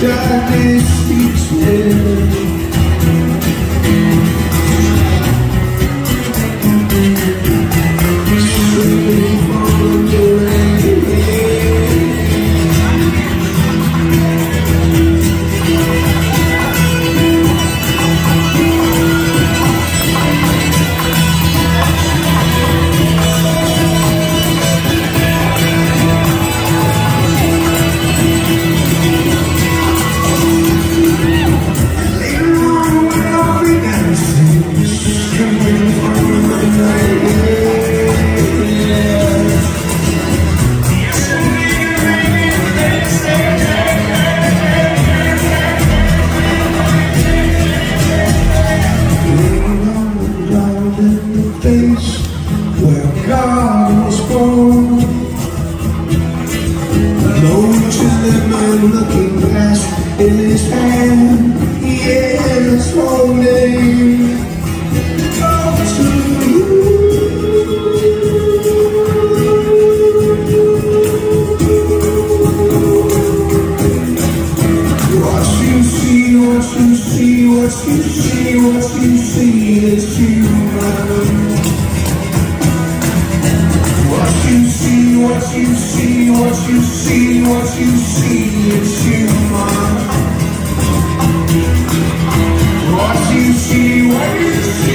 dann ist die Stille. Loads of them are looking past in his hand to what you see, what you see is human. What you see, what you see, what you see, what you see is human. You waits.